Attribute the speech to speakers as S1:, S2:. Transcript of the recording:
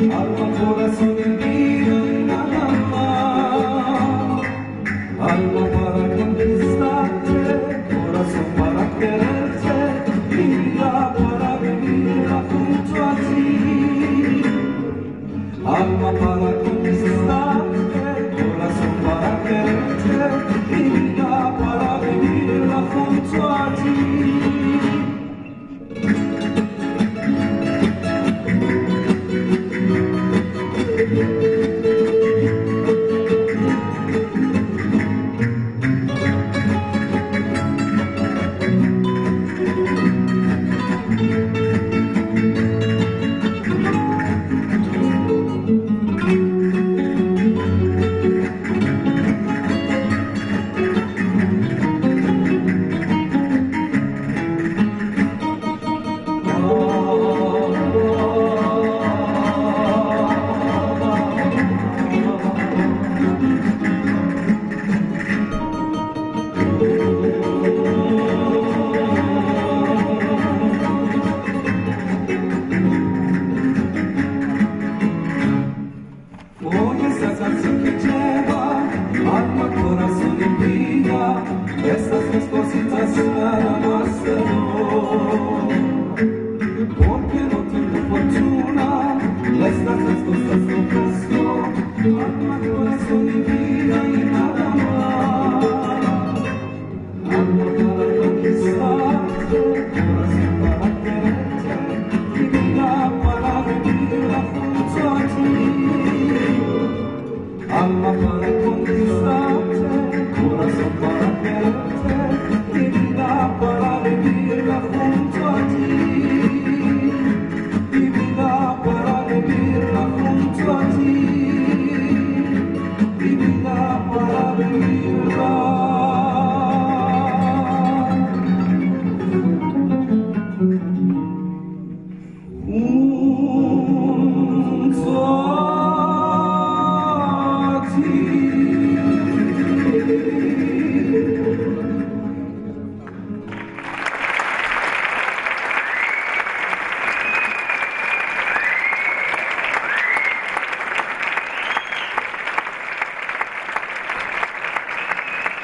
S1: alma, corazón y vida. alma para Oh.